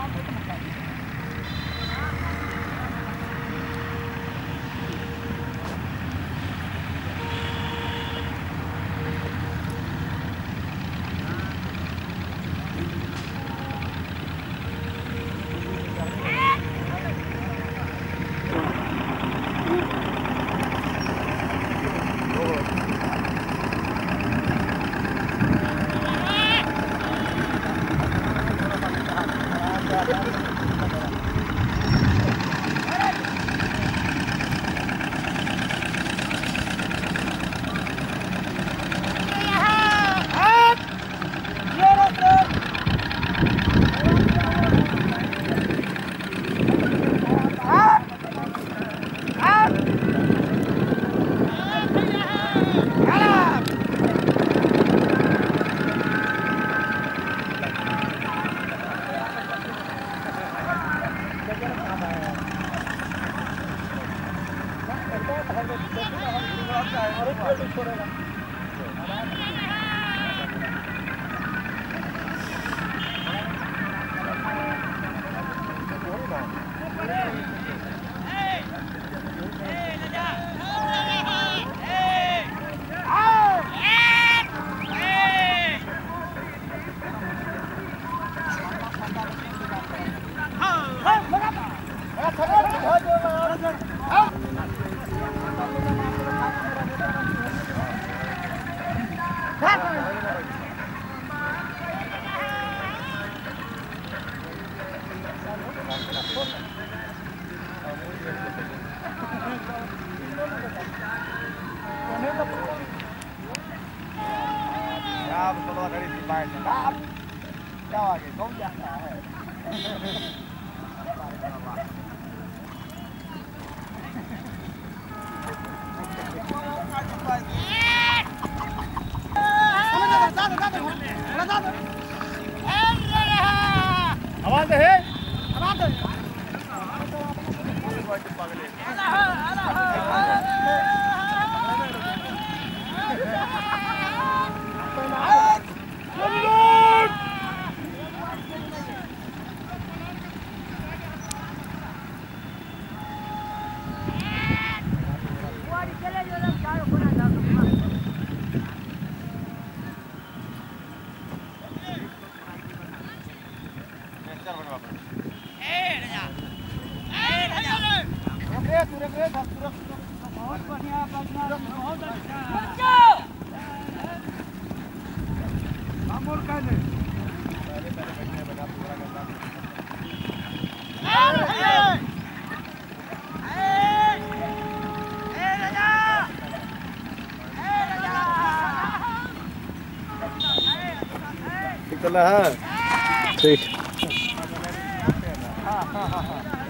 Don't look in the face. Ha ha ha! Itu sudah, ini. Bravo, falou a garota de barca. Bravo! Calma, vamos de atrás. É. Avante, hey! Avante! Avante, pagale. बहुत बढ़िया बहुत अच्छा हम और कहने पहले पहले बैठने बड़ा पूरा करना चला है। ठीक। हाँ हाँ हाँ हाँ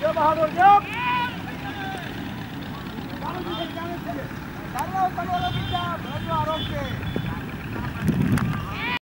जय बहादुर जय।